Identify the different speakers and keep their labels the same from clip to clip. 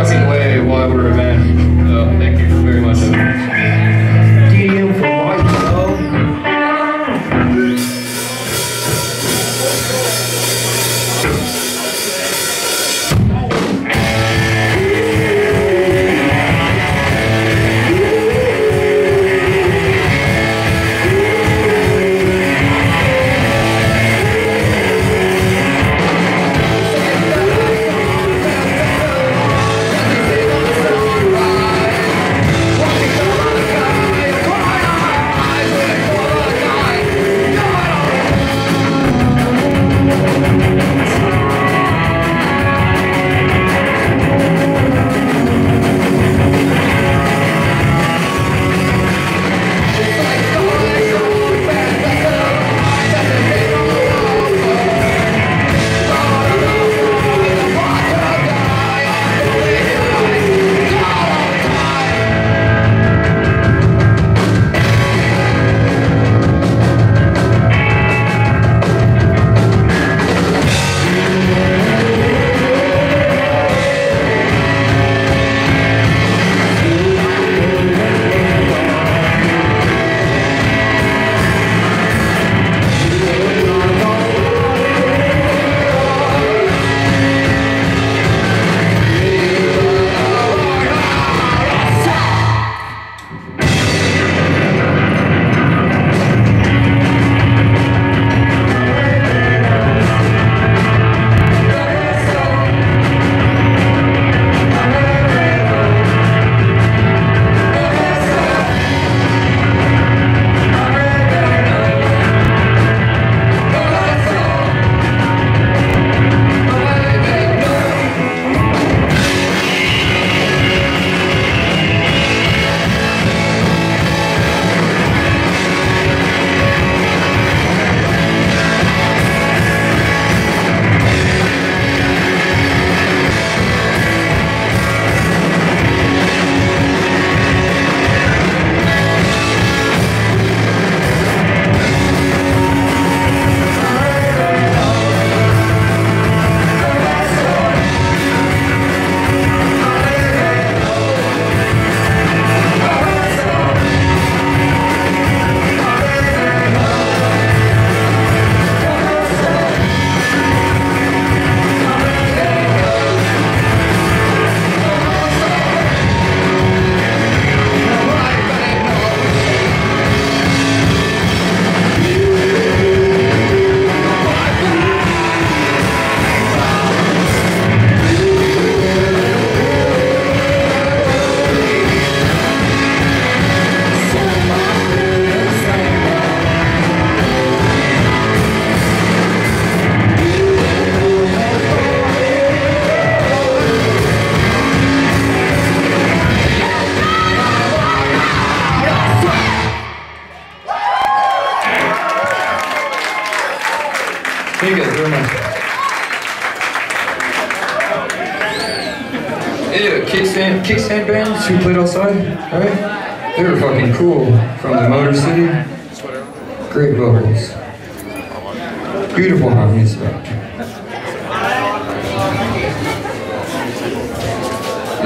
Speaker 1: a
Speaker 2: huge fucking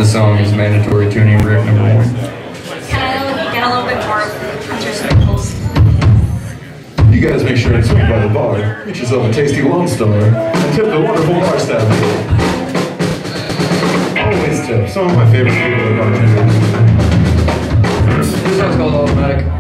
Speaker 2: The song is mandatory tuning riff number one.
Speaker 3: Can I get a little bit more Hunter circles?
Speaker 1: You guys make sure to swing by the bar, get yourself a tasty Lone Star, and tip the wonderful bar staff. Always tip. Some of my favorite people are bartenders.
Speaker 2: This song's called Automatic.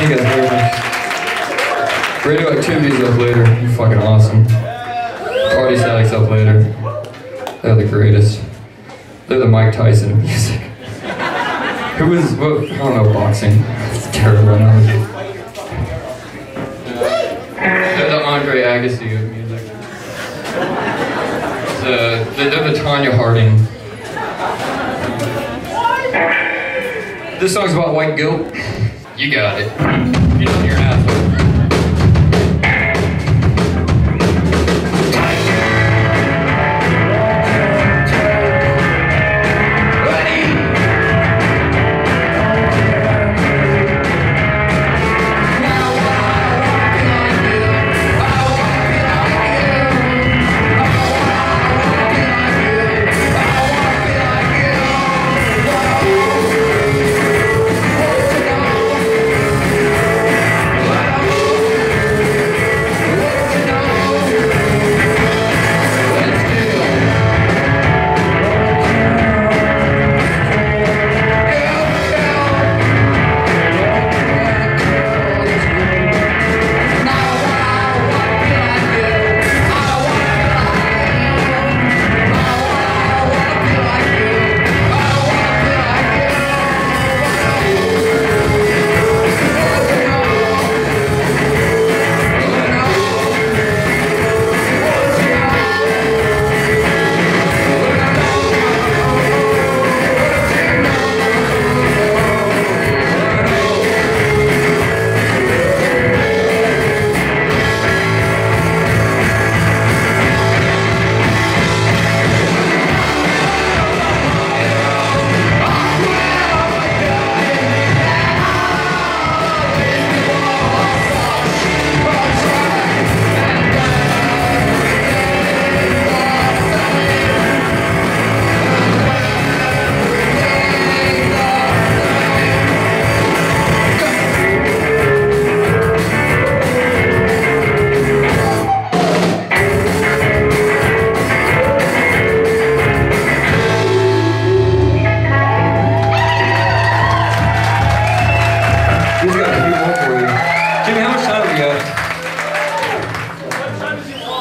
Speaker 4: Thank
Speaker 2: you very much. Radioactivity's up later. You're fucking awesome. Party Static's up later. They're the greatest. They're the Mike Tyson of music. Who is, well, I don't know boxing. It's terrible analogy. They're the Andre Agassi of music. The, they're the Tonya Harding. This song's about white guilt. You got it.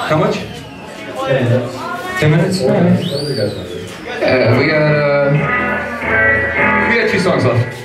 Speaker 2: How much? Ten minutes. All right. Yeah, we got uh, we got two songs left.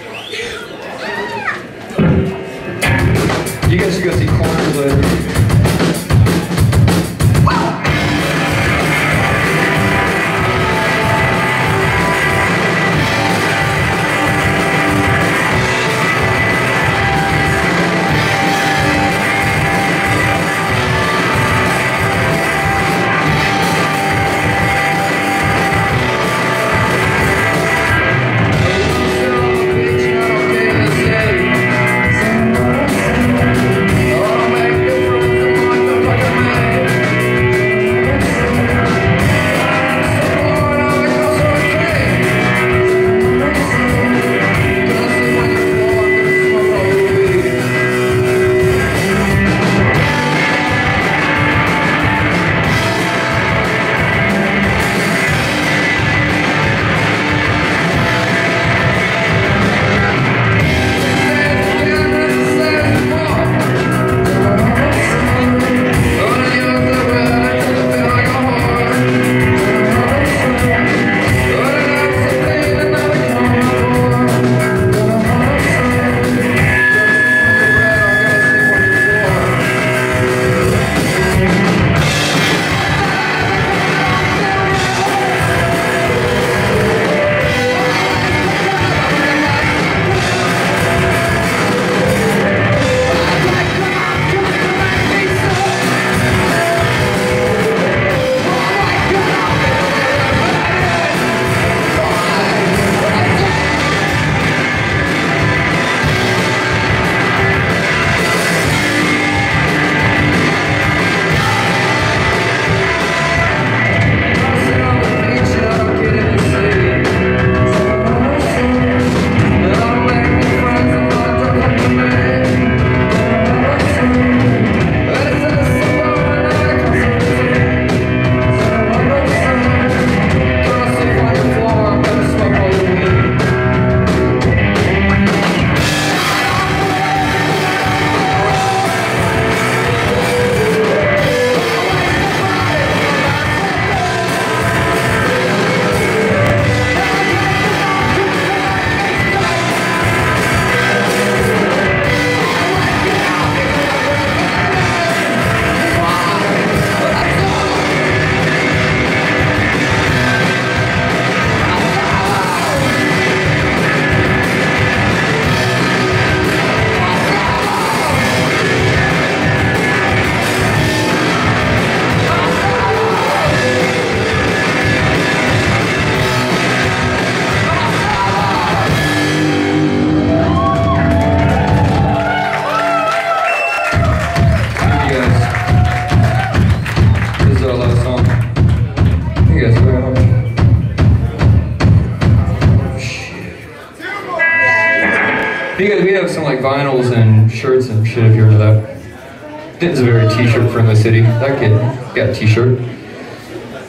Speaker 2: Shirts and shit if you're into that. Denton's a very t-shirt friendly city. That kid got a t-shirt.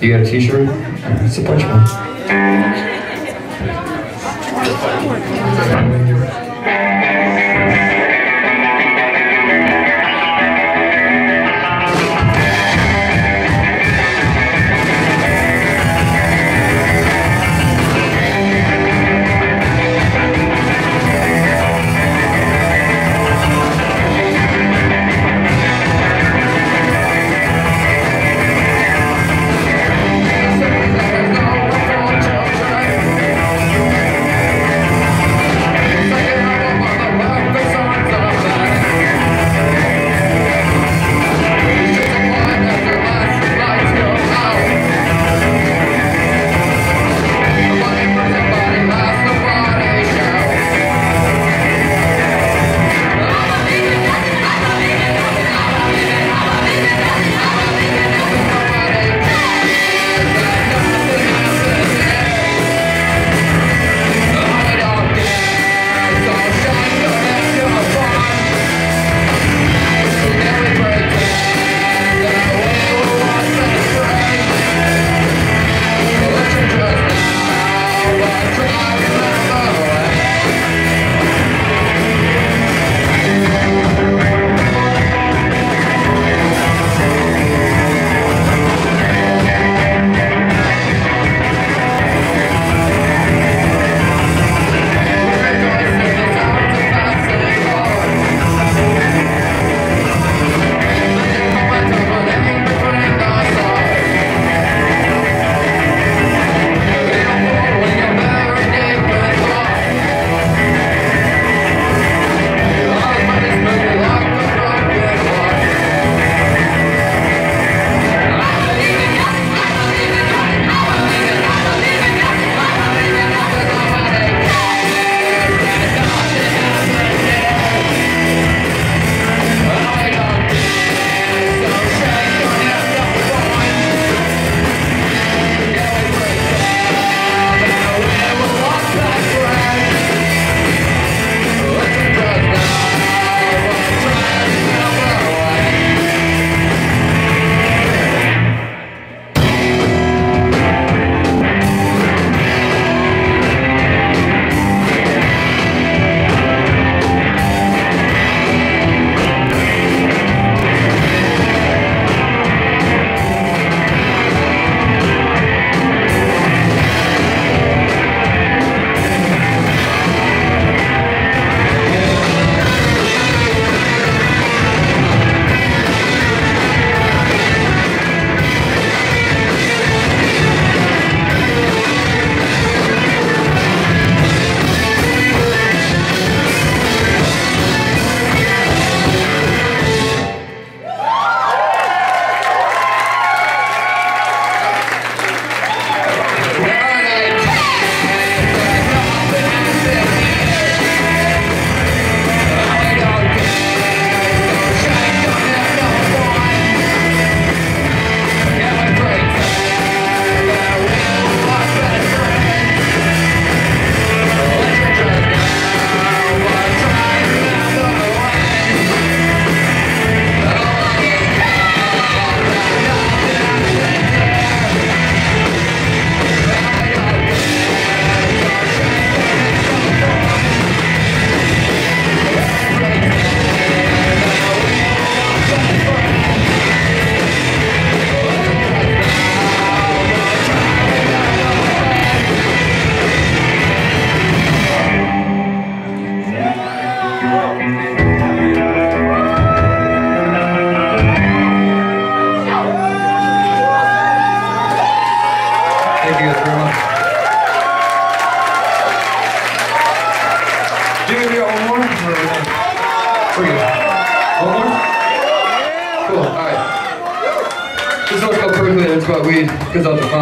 Speaker 2: You got a t-shirt? It's a bunch of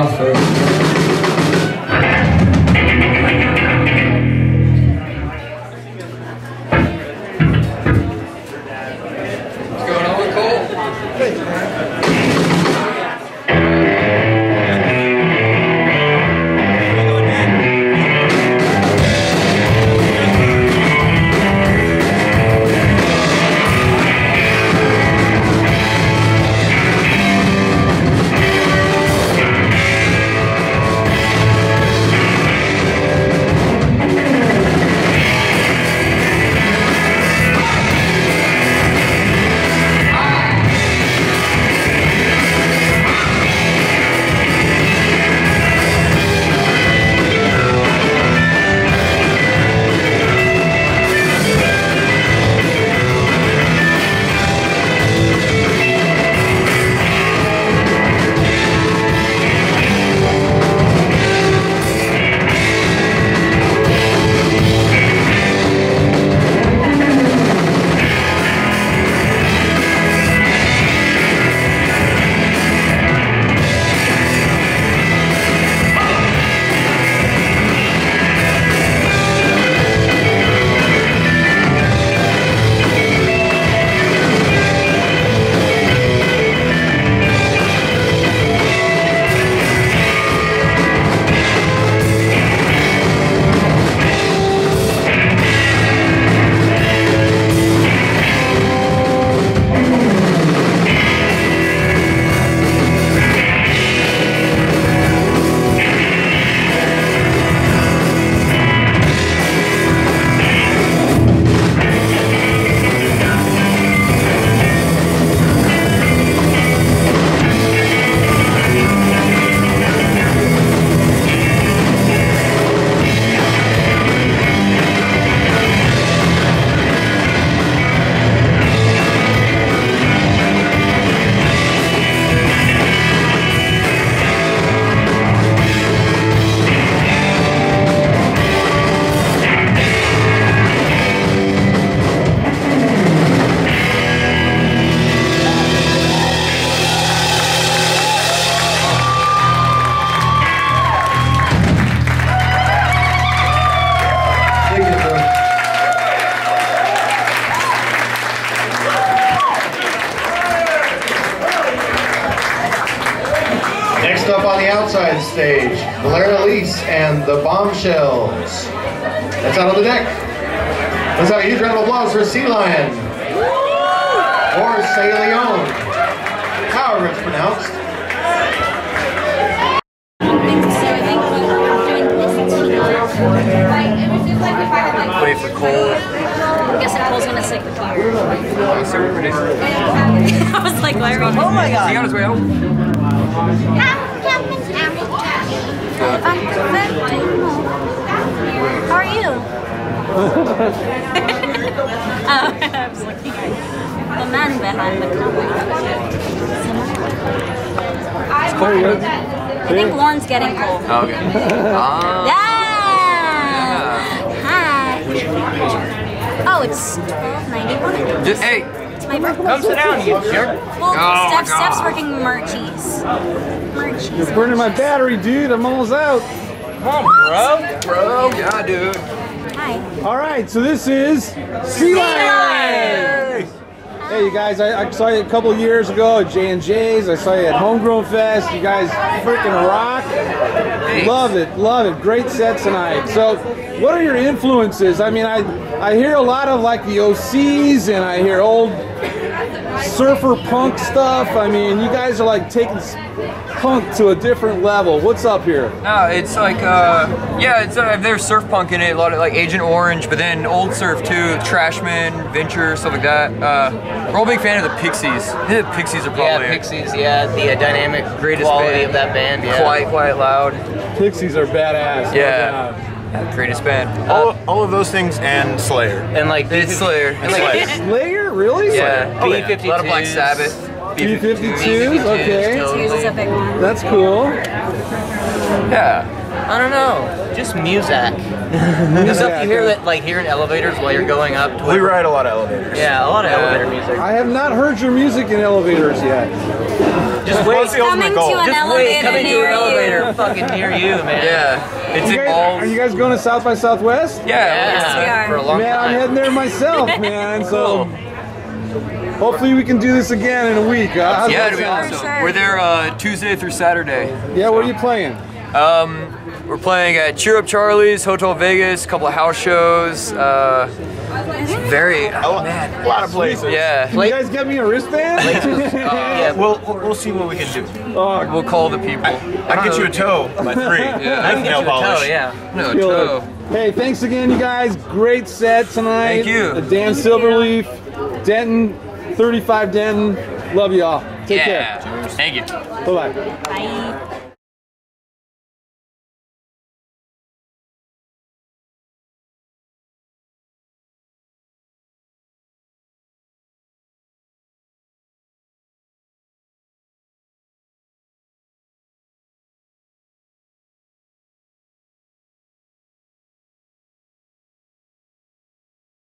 Speaker 2: Goes
Speaker 5: Okay. Ah.
Speaker 3: Yeah! Hi. Oh, it's twelve ninety one.
Speaker 5: Just, hey,
Speaker 3: It's my birthday.
Speaker 5: come sit down, you jerk.
Speaker 3: Well,
Speaker 5: Oh,
Speaker 3: Steph, Steph's working Murchies. Murchies.
Speaker 6: Burning my battery, dude. I'm almost out.
Speaker 5: Come on, bro. Bro, yeah, dude.
Speaker 3: Hi.
Speaker 6: All right, so this is SeaLion. Hey, you guys, I, I saw you a couple years ago at J and J's. I saw you at Homegrown Fest. You guys freaking rock. Love it, love it. Great set tonight. So, what are your influences? I mean, I I hear a lot of like the OCs, and I hear old surfer punk stuff. I mean, you guys are like taking punk to a different level. What's up here?
Speaker 5: No, it's like, uh, yeah, it's uh, there's surf punk in it, a lot of like Agent Orange, but then old surf too, Trashmen, Venture, stuff like that. Uh, we're all big fan of the Pixies. The Pixies are probably Yeah,
Speaker 7: Pixies. Yeah, the uh, dynamic
Speaker 5: greatest
Speaker 7: quality
Speaker 5: band.
Speaker 7: of that band. Yeah.
Speaker 5: Quiet, quiet, loud.
Speaker 6: Pixies are badass.
Speaker 5: Yeah.
Speaker 6: doubt.
Speaker 5: Greatest band.
Speaker 1: All, all of those things and Slayer.
Speaker 7: And like
Speaker 5: It's Slayer.
Speaker 7: And like
Speaker 6: Slayer, really?
Speaker 5: Yeah, oh,
Speaker 7: B
Speaker 5: A lot of Black Sabbath.
Speaker 6: B-52s, okay.
Speaker 3: Yours is a big one.
Speaker 6: That's cool.
Speaker 5: Yeah.
Speaker 7: I don't know, just Muzak. the stuff you hear that like here in elevators while you're going up. To
Speaker 1: We
Speaker 7: it.
Speaker 1: ride a lot of elevators.
Speaker 7: Yeah, a lot of elevator music.
Speaker 6: I have not heard your music in elevators yet.
Speaker 7: Just wait.
Speaker 1: that's
Speaker 3: Coming
Speaker 1: goal.
Speaker 3: to an
Speaker 7: Just
Speaker 3: elevator
Speaker 7: wait. Coming to
Speaker 3: near
Speaker 7: an
Speaker 3: you.
Speaker 7: elevator fucking near you, man.
Speaker 5: Yeah. It's
Speaker 6: You
Speaker 5: in
Speaker 6: guys,
Speaker 5: all.
Speaker 6: are you guys going to South by Southwest?
Speaker 5: Yeah.
Speaker 3: Yes, we are.
Speaker 7: For a long
Speaker 6: Man, I'm heading there myself, man. So hopefully we can do this again in a week. Uh,
Speaker 5: Yeah,
Speaker 6: that
Speaker 5: it'll be
Speaker 6: sound?
Speaker 5: awesome. We're there uh, Tuesday through Saturday.
Speaker 6: Yeah, what are you playing?
Speaker 5: Um, we're playing at Cheer Up Charlie's, Hotel Vegas, a couple of house shows. Uh, very, oh, man.
Speaker 1: A lot of places.
Speaker 5: Yeah.
Speaker 6: Can you guys get me a wristband?
Speaker 7: Yeah,
Speaker 1: We'll, we'll we'll see what we can do.
Speaker 6: oh,
Speaker 5: We'll call the people.
Speaker 1: I get you a toe by three.
Speaker 5: Yeah.
Speaker 7: I can get
Speaker 1: nail
Speaker 7: you a toe.
Speaker 1: polish.
Speaker 7: Yeah.
Speaker 5: No,
Speaker 6: kill
Speaker 5: toe.
Speaker 6: it. Hey, thanks again, you guys. Great set tonight.
Speaker 5: Thank you.
Speaker 6: Uh, Dan Silverleaf, Denton, 35 Denton. Love y'all. Take
Speaker 5: Yeah.
Speaker 6: care.
Speaker 5: Thank you.
Speaker 6: Bye bye.
Speaker 3: Bye.